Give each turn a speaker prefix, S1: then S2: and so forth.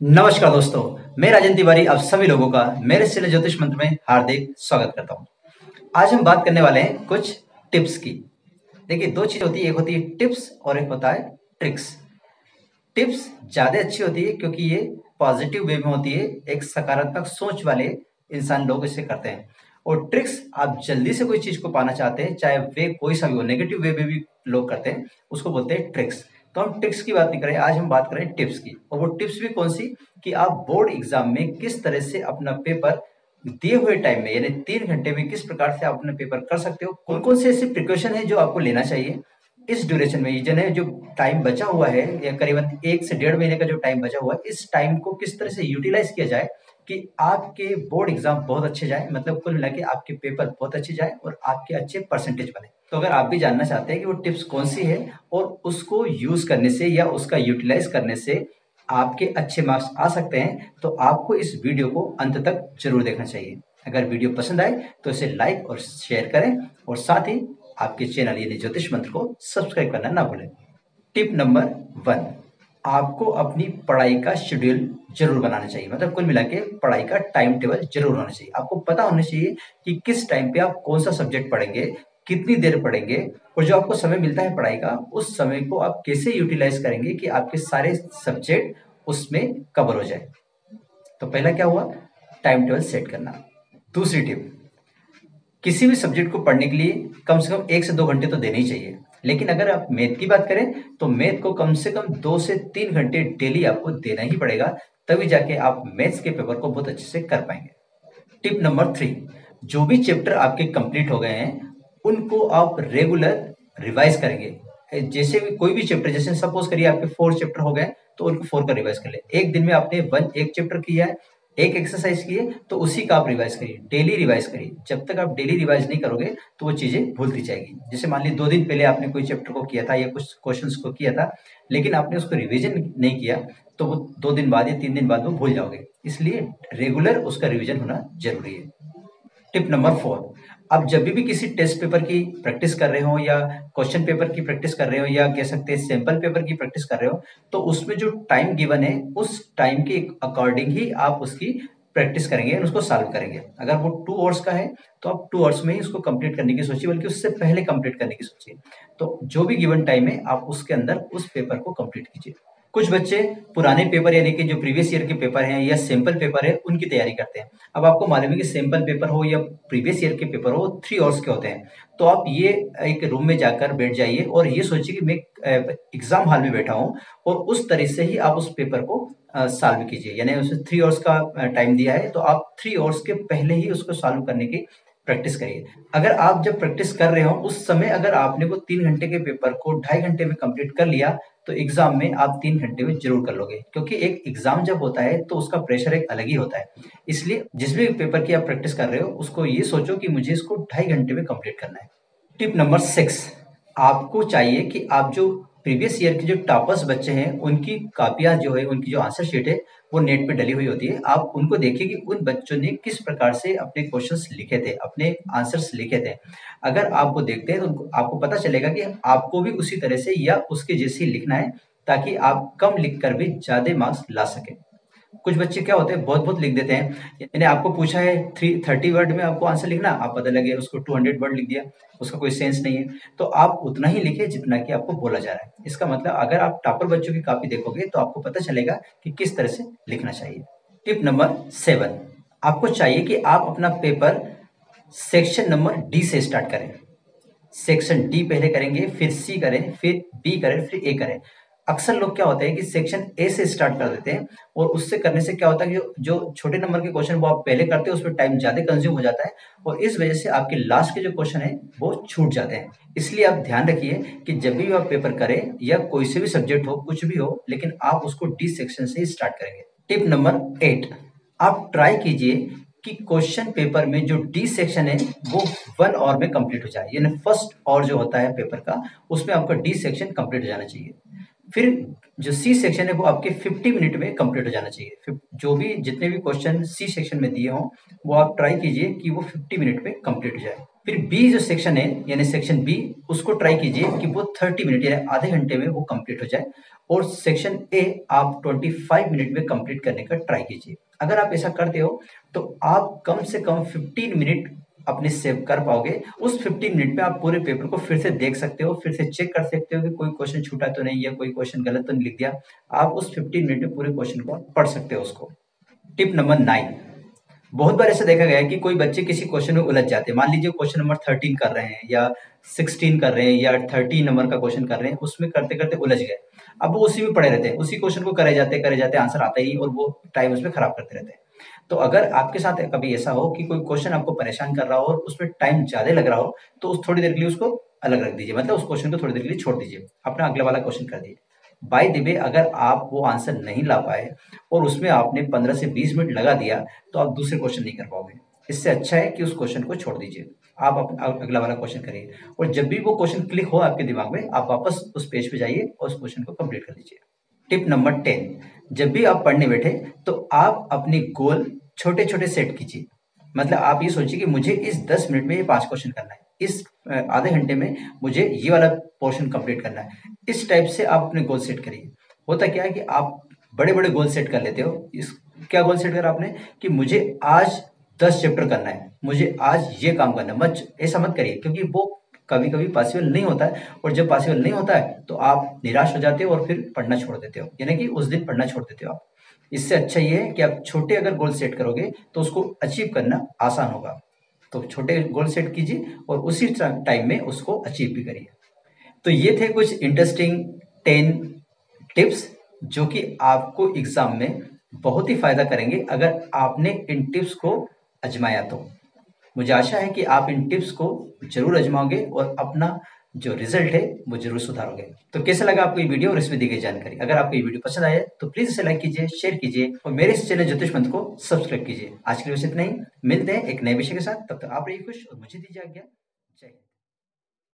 S1: नमस्कार दोस्तों, मैं राजन तिवारी, आप सभी लोगों का मेरे चैनल ज्योतिष मंत्र में हार्दिक स्वागत करता हूँ। आज हम बात करने वाले हैं कुछ टिप्स की। देखिए, दो चीज़ होती है, एक होती है टिप्स और एक होता है ट्रिक्स। टिप्स ज़्यादा अच्छी होती है क्योंकि ये पॉजिटिव वे में होती है, एक सकारात्मक सोच वाले इंसान लोग इसे करते हैं। और ट्रिक्स, आप जल्दी से कोई चीज़ को पाना चाहते हैं, चाहे वे कोई सा भी हो नेगेटिव वे में भी लोग करते हैं, उसको बोलते हैं ट्रिक्स। तो हम ट्रिक्स की बात नहीं करें आज हम बात करें टिप्स की। और वो टिप्स भी कौन सी? कि आप बोर्ड एग्ज़ाम में किस तरह से अपना पेपर दिए हुए टाइम में, यानी तीन घंटे में किस प्रकार से आप अपना पेपर कर सकते हो? कौन कौन से ऐसे प्रिकॉशन है जो आपको लेना चाहिए इस ड्यूरेशन में? जन जो टाइम बचा हुआ है, या करीबन एक से डेढ़ महीने का जो टाइम बचा हुआ है, इस टाइम को किस तरह से यूटिलाइज किया जाए? कि आपके बोर्ड एग्ज़ाम बहुत अच्छे जाए मतलब कुल मिला आपके पेपर बहुत अच्छे जाए और आपके अच्छे परसेंटेज बने। तो अगर आप भी जानना चाहते हैं कि वो टिप्स कौन सी है और उसको यूज़ करने से या उसका यूटिलाइज करने से आपके अच्छे मार्क्स आ सकते हैं तो आपको इस वीडियो को अंत तक ज़रूर देखना चाहिए। अगर वीडियो पसंद आए तो इसे लाइक और शेयर करें और साथ ही आपके चैनल यानी ज्योतिष मंत्र को सब्सक्राइब करना ना भूलें। टिप नंबर वन आपको अपनी पढ़ाई का शेड्यूल ज़रूर बनाना चाहिए। मतलब कुल मिला के पढ़ाई का टाइम टेबल ज़रूर होना चाहिए। आपको पता होना चाहिए कि किस टाइम पे आप कौन सा सब्जेक्ट पढ़ेंगे, कितनी देर पढ़ेंगे और जो आपको समय मिलता है पढ़ाई का, उस समय को आप कैसे यूटिलाइज करेंगे कि आपके सारे सब्जेक्ट उसमें कवर हो जाए। तो पहला क्या हुआ? टाइम टेबल सेट करना। दूसरी टिप किसी भी सब्जेक्ट को पढ़ने के लिए कम से कम एक से दो घंटे तो देने ही चाहिए। लेकिन अगर आप मैथ की बात करें तो मैथ को कम से कम दो से तीन घंटे डेली आपको देना ही पड़ेगा, तभी जाके आप मैथ्स के पेपर को बहुत अच्छे से कर पाएँगे। टिप नंबर थ्री, जो भी चैप्टर आपके कंप्लीट हो गए हैं, उनको आप रेगुलर रिवाइज करेंगे। जैसे भी कोई भी चैप्टर, जैसे सपोज़ करिए आपके फोर चैप्टर हो गए तो उनको फोर का रिवाइज कर ले। एक दिन में आपने वन, एक चैप्टर किया है एक एक्सरसाइज किए तो उसी का आप रिवाइज करिए। डेली रिवाइज करिए। जब तक आप डेली रिवाइज नहीं करोगे तो वो चीज़ें भूलती जाएगी। जैसे मान लीजिए, दो दिन पहले आपने कोई चैप्टर को किया था या कुछ क्वेश्चंस को किया था, लेकिन आपने उसको रिवीजन नहीं किया तो वो दो दिन बाद या तीन दिन बाद वो भूल जाओगे। इसलिए रेगुलर उसका रिविजन होना ज़रूरी है। टिप नंबर फोर आप जब भी किसी टेस्ट पेपर की प्रैक्टिस कर रहे हो या क्वेश्चन पेपर की प्रैक्टिस कर रहे हो या कह सकते हैं सैंपल पेपर की प्रैक्टिस कर रहे हो तो उसमें जो टाइम गिवन है, उस टाइम के अकॉर्डिंग ही आप उसकी प्रैक्टिस करेंगे और उसको सॉल्व करेंगे। अगर वो टू आवर्स का है तो आप टू आवर्स में ही उसको कंप्लीट करने की सोचिए, बल्कि उससे पहले कंप्लीट करने की सोचिए। तो जो भी गिवन टाइम है, आप उसके अंदर उस पेपर को कंप्लीट कीजिए। कुछ बच्चे पुराने पेपर, यानी कि जो प्रीवियस ईयर के पेपर हैं या सैंपल पेपर है, उनकी तैयारी करते हैं। अब आपको मालूम है कि सैंपल पेपर हो या प्रीवियस ईयर के पेपर हो थ्री आवर्स के होते हैं। तो आप ये एक रूम में जाकर बैठ जाइए और ये सोचिए कि मैं एग्ज़ाम हॉल में बैठा हूँ और उस तरह से ही आप उस पेपर को सॉल्व कीजिए। यानी उसे थ्री आवर्स का टाइम दिया है तो आप थ्री आवर्स के पहले ही उसको सॉल्व करने की प्रैक्टिस करिए। अगर आप जब प्रैक्टिस कर रहे हो, उस समय अगर आपने वो तीन घंटे के पेपर को ढाई घंटे में कंप्लीट कर लिया तो एग्ज़ाम में आप तीन घंटे में ज़रूर कर लोगे। क्योंकि एक एग्ज़ाम जब होता है तो उसका प्रेशर एक अलग ही होता है। इसलिए जिस भी पेपर की आप प्रैक्टिस कर रहे हो, उसको ये सोचो कि मुझे इसको ढाई घंटे में कंप्लीट करना है। टिप नंबर सिक्स आपको चाहिए कि आप जो प्रीवियस ईयर के जो टॉपर्स बच्चे हैं, उनकी कापियाँ जो है, उनकी जो आंसर शीट है, वो नेट पे डली हुई होती है। आप उनको देखिए कि उन बच्चों ने किस प्रकार से अपने क्वेश्चंस लिखे थे, अपने आंसर्स लिखे थे। अगर आप वो देखते हैं तो आपको पता चलेगा कि आपको भी उसी तरह से या उसके जैसे लिखना है, ताकि आप कम लिख कर भी ज़्यादा मार्क्स ला सके। कुछ बच्चे क्या होते हैं बहुत बहुत लिख देते हैं। यानी आपको पूछा है थ्री थर्टी वर्ड में आपको आंसर लिखना, आप पता लगे उसको टू हंड्रेड वर्ड लिख दिया, उसका कोई सेंस नहीं है। तो आप उतना ही लिखे जितना कि आपको बोला जा रहा है। इसका मतलब अगर आप टॉपर बच्चों की कॉपी देखोगे तो आपको पता चलेगा कि किस तरह से लिखना चाहिए। टिप नंबर सेवन आपको चाहिए कि आप अपना पेपर सेक्शन नंबर डी से स्टार्ट करें। सेक्शन डी पहले करेंगे, फिर सी करें, फिर बी करें, फिर ए करें। अक्सर लोग क्या होते हैं कि सेक्शन ए से स्टार्ट कर देते हैं और उससे करने से क्या होता है कि जो छोटे नंबर के क्वेश्चन वो आप पहले करते हैं, उसमें टाइम ज़्यादा कंज्यूम हो जाता है और इस वजह से आपके लास्ट के जो क्वेश्चन है, वो छूट जाते हैं। इसलिए आप ध्यान रखिए कि जब भी आप पेपर करें या कोई से भी सब्जेक्ट हो, कुछ भी हो, लेकिन आप उसको डी सेक्शन से स्टार्ट करेंगे। टिप नंबर एट आप ट्राई कीजिए कि क्वेश्चन पेपर में जो डी सेक्शन है, वो वन आवर में कंप्लीट हो जाए। यानी फ़र्स्ट और जो होता है पेपर का, उसमें आपका डी सेक्शन कंप्लीट हो जाना चाहिए। फिर जो सी सेक्शन है वो आपके 50 मिनट में कंप्लीट हो जाना चाहिए। जो भी जितने भी क्वेश्चन सी सेक्शन में दिए हों, वो आप ट्राई कीजिए कि वो 50 मिनट में कंप्लीट हो जाए। फिर बी जो सेक्शन है, यानी सेक्शन बी उसको ट्राई कीजिए कि वो 30 मिनट यानी आधे घंटे में वो कंप्लीट हो जाए। और सेक्शन ए आप 25 मिनट में कंप्लीट करने का ट्राई कीजिए। अगर आप ऐसा करते हो तो आप कम से कम 15 मिनट अपने सेव कर पाओगे। उस 15 मिनट में आप पूरे पेपर को फिर से देख सकते हो, फिर से चेक कर सकते हो कि कोई क्वेश्चन छूटा तो नहीं या कोई क्वेश्चन गलत तो नहीं लिख दिया। आप उस 15 मिनट में पूरे क्वेश्चन को पढ़ सकते हो उसको। टिप नंबर नाइन बहुत बार ऐसा देखा गया है कि कोई बच्चे किसी क्वेश्चन में उलझ जाते हैं। मान लीजिए क्वेश्चन नंबर थर्टीन कर रहे हैं या सिक्सटीन कर रहे हैं या थर्टीन नंबर का क्वेश्चन कर रहे हैं, उसमें करते करते उलझ गए। अब वो उसी में पड़े रहते हैं। उसी क्वेश्चन को करे जाते करे जाते आंसर आता ही और वो टाइम उसमें खराब करते रहते हैं। तो अगर आपके साथ कभी ऐसा हो कि कोई क्वेश्चन आपको परेशान कर रहा हो और उसमें टाइम ज़्यादा लग रहा हो तो उस थोड़ी देर के लिए उसको अलग रख दीजिए। मतलब उस क्वेश्चन को थोड़ी देर के लिए छोड़ दीजिए। अपना अगला वाला क्वेश्चन कर दीजिए। बाय द वे अगर आप वो आंसर नहीं ला पाए और उसमें आपने 15 से 20 मिनट लगा दिया तो आप दूसरे क्वेश्चन नहीं कर पाओगे। इससे अच्छा है कि उस क्वेश्चन को छोड़ दीजिए। आप अगला वाला क्वेश्चन करिए। और जब भी वो क्वेश्चन क्लिक हो आपके दिमाग में, आप वापस उस पेज पे जाइए और उस क्वेश्चन को कंप्लीट कर लीजिए टिप नंबर टेन, जब भी आप पढ़ने बैठे तो आप अपनी गोल छोटे छोटे सेट कीजिए। मतलब आप ये सोचिए कि मुझे इस दस मिनट में ये पाँच क्वेश्चन करना है। इस आधे घंटे में मुझे ये वाला पोर्शन कंप्लीट करना है। इस टाइप से आप अपने गोल सेट करिए। होता क्या है कि आप बड़े बड़े गोल सेट कर लेते हो। इस, क्या गोल सेट करा आपने? कि मुझे आज दस चैप्टर करना है। मुझे आज ये काम करना है। मत, ऐसा मत करिए, क्योंकि वो कभी कभी पॉसिबल नहीं होता है और जब पॉसिबल नहीं होता है तो आप निराश हो जाते हो और फिर पढ़ना छोड़ देते हो। यानी कि उस दिन पढ़ना छोड़ देते हो आप। इससे अच्छा ये है कि आप छोटे अगर गोल सेट करोगे तो उसको अचीव करना आसान होगा। तो छोटे गोल सेट कीजिए और उसी टाइम में उसको अचीव भी करिए। तो ये थे कुछ इंटरेस्टिंग टेन टिप्स जो कि आपको एग्ज़ाम में बहुत ही फ़ायदा करेंगे अगर आपने इन टिप्स को अजमाया तो। मुझे आशा है कि आप इन टिप्स को ज़रूर अजमाओगे और अपना जो रिज़ल्ट है, वो ज़रूर सुधारोगे। तो कैसे लगा आपको ये वीडियो और इसमें दी गई जानकारी? अगर आपको ये वीडियो पसंद आया तो प्लीज़ इसे लाइक कीजिए, शेयर कीजिए और मेरे इस चैनल ज्योतिष मंत्र को सब्सक्राइब कीजिए। आज के लिए इतना ही। मिलते हैं एक नए विषय के साथ। तब तक आप रहिए खुश और मुझे दीजिए आज्ञा। जय